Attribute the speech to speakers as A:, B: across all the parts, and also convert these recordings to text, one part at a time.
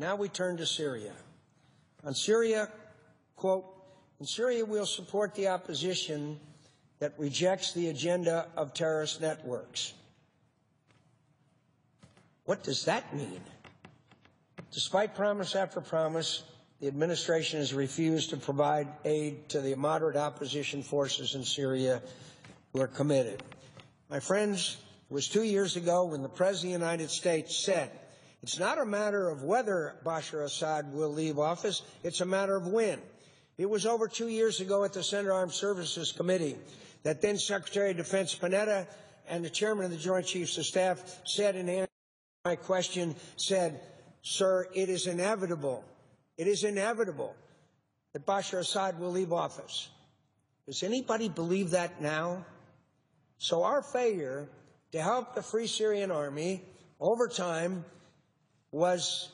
A: Now we turn to Syria. On Syria, quote, in Syria we'll support the opposition that rejects the agenda of terrorist networks. What does that mean? Despite promise after promise, the administration has refused to provide aid to the moderate opposition forces in Syria who are committed. My friends, it was two years ago when the President of the United States said, it's not a matter of whether Bashar Assad will leave office, it's a matter of when. It was over two years ago at the Senate Armed Services Committee that then Secretary of Defense Panetta and the Chairman of the Joint Chiefs of Staff said in answer to my question, said, Sir, it is inevitable, it is inevitable that Bashar Assad will leave office. Does anybody believe that now? So our failure to help the Free Syrian Army over time was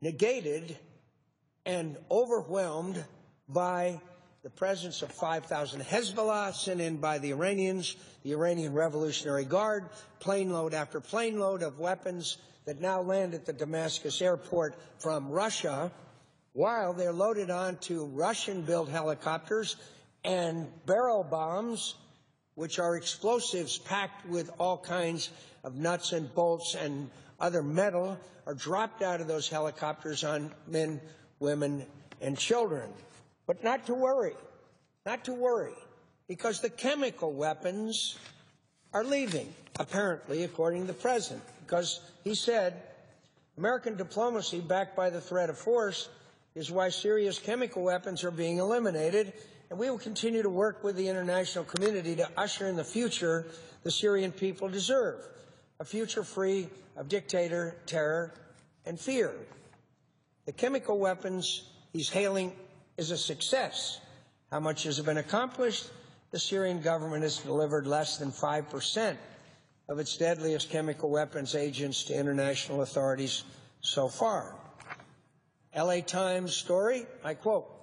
A: negated and overwhelmed by the presence of 5,000 Hezbollah sent in by the Iranians, the Iranian Revolutionary Guard, plane load after plane load of weapons that now land at the Damascus airport from Russia, while they're loaded onto Russian-built helicopters and barrel bombs, which are explosives packed with all kinds of nuts and bolts and other metal, are dropped out of those helicopters on men, women, and children. But not to worry, not to worry, because the chemical weapons are leaving, apparently, according to the president, because he said American diplomacy backed by the threat of force is why Syria's chemical weapons are being eliminated, and we will continue to work with the international community to usher in the future the Syrian people deserve, a future free of dictator, terror, and fear. The chemical weapons he's hailing is a success. How much has been accomplished? The Syrian government has delivered less than 5% of its deadliest chemical weapons agents to international authorities so far. LA Times story, I quote,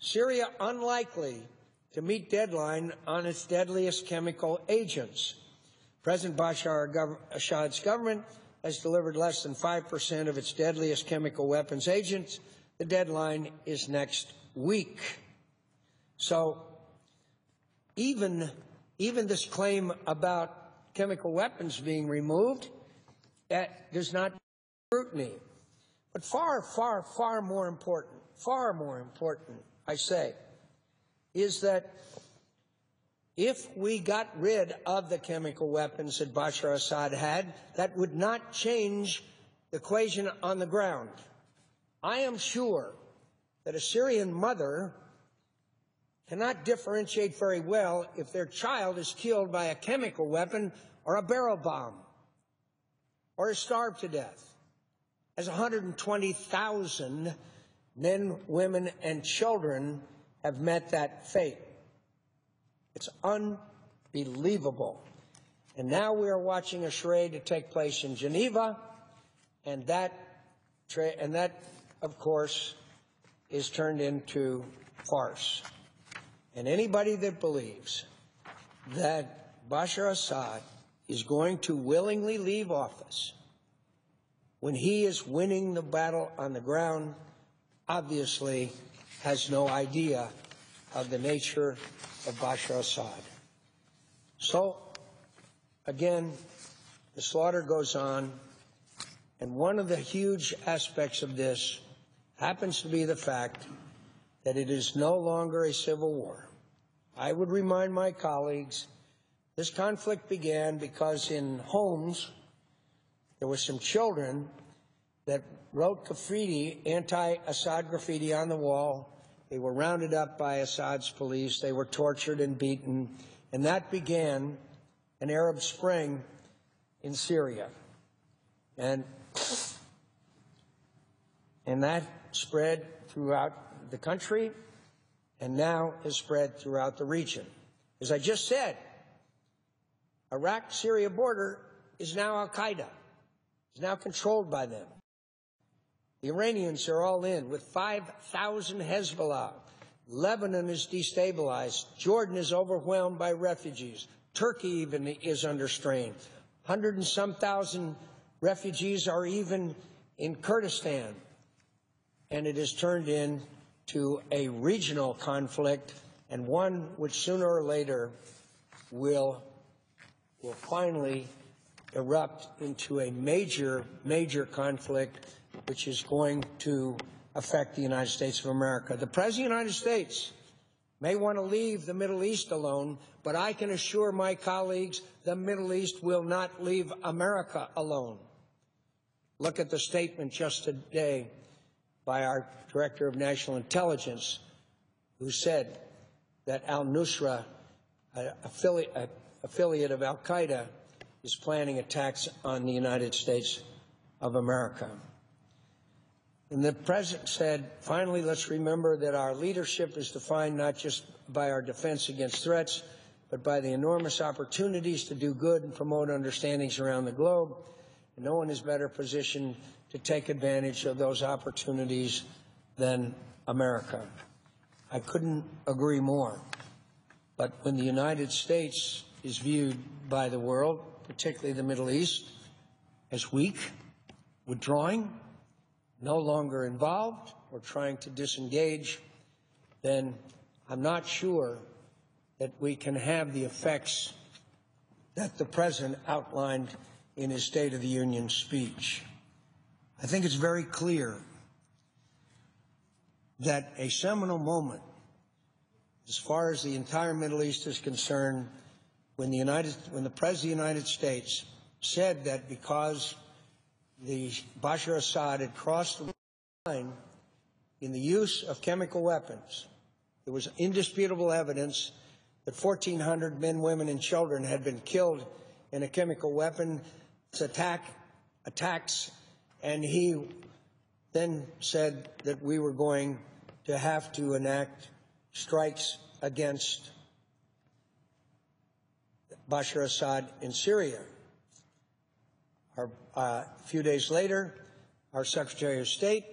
A: Syria unlikely to meet deadline on its deadliest chemical agents. President Bashar Assad's government has delivered less than 5% of its deadliest chemical weapons agents. The deadline is next week. So even, even this claim about chemical weapons being removed, that does not scrutiny. But far, far, far more important, far more important, I say, is that if we got rid of the chemical weapons that Bashar Assad had, that would not change the equation on the ground. I am sure that a Syrian mother cannot differentiate very well if their child is killed by a chemical weapon or a barrel bomb or is starved to death. As 120,000 men, women, and children have met that fate. It's unbelievable. And now we are watching a charade to take place in Geneva, and that, and that, of course, is turned into farce. And anybody that believes that Bashar Assad is going to willingly leave office when he is winning the battle on the ground obviously has no idea of the nature of Bashar Assad. So, again, the slaughter goes on, and one of the huge aspects of this happens to be the fact that it is no longer a civil war. I would remind my colleagues this conflict began because in homes there were some children that wrote graffiti, anti-Assad graffiti on the wall. They were rounded up by Assad's police. They were tortured and beaten. And that began an Arab Spring in Syria. And, and that spread throughout the country and now has spread throughout the region. As I just said, Iraq-Syria border is now Al-Qaeda. It's now controlled by them. The Iranians are all in with 5,000 Hezbollah. Lebanon is destabilized. Jordan is overwhelmed by refugees. Turkey even is under strain. Hundred and some thousand refugees are even in Kurdistan. and it has turned into a regional conflict and one which sooner or later will, will finally erupt into a major, major conflict which is going to affect the United States of America. The President of the United States may want to leave the Middle East alone, but I can assure my colleagues the Middle East will not leave America alone. Look at the statement just today by our Director of National Intelligence, who said that al Nusra, an affiliate, affiliate of Al Qaeda, is planning attacks on the United States of America. And the President said, finally, let's remember that our leadership is defined not just by our defense against threats, but by the enormous opportunities to do good and promote understandings around the globe. And no one is better positioned to take advantage of those opportunities than America. I couldn't agree more. But when the United States is viewed by the world, particularly the Middle East, as weak, withdrawing, no longer involved, or trying to disengage, then I'm not sure that we can have the effects that the President outlined in his State of the Union speech. I think it's very clear that a seminal moment, as far as the entire Middle East is concerned, when the United, when the President of the United States said that because the Bashar Assad had crossed the line in the use of chemical weapons, there was indisputable evidence that 1,400 men, women, and children had been killed in a chemical weapons attack, attacks, and he then said that we were going to have to enact strikes against Bashar Assad in Syria. Our, uh, a few days later, our Secretary of State,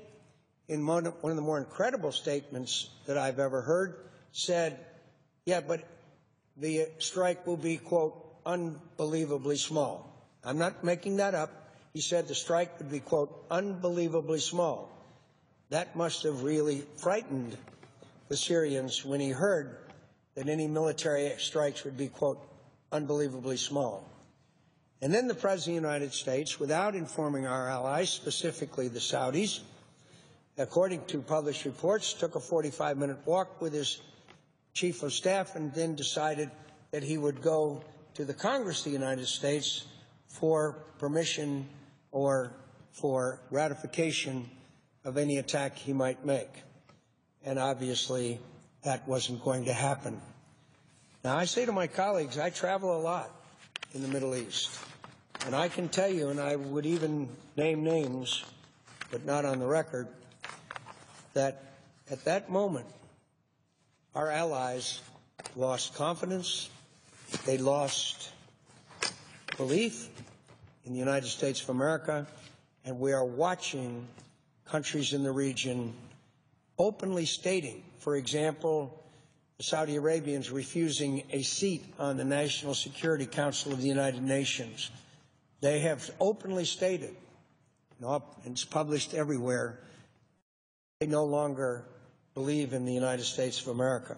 A: in one of, one of the more incredible statements that I've ever heard, said, yeah, but the strike will be, quote, unbelievably small. I'm not making that up. He said the strike would be, quote, unbelievably small. That must have really frightened the Syrians when he heard that any military strikes would be, quote, unbelievably small. And then the President of the United States, without informing our allies, specifically the Saudis, according to published reports, took a 45 minute walk with his chief of staff and then decided that he would go to the Congress of the United States for permission or for ratification of any attack he might make. And obviously, that wasn't going to happen. Now, I say to my colleagues, I travel a lot in the Middle East. And I can tell you, and I would even name names, but not on the record, that at that moment, our allies lost confidence, they lost belief in the United States of America, and we are watching countries in the region openly stating, for example, the Saudi Arabians refusing a seat on the National Security Council of the United Nations. They have openly stated, and it's published everywhere, they no longer believe in the United States of America.